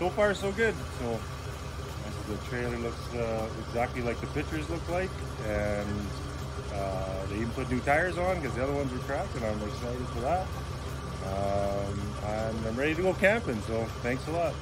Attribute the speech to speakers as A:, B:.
A: so far so good. So the trailer looks uh, exactly like the pictures look like, and uh, they even put new tires on because the other ones were cracked, and I'm excited for that. Um, and I'm ready to go camping. So thanks a lot.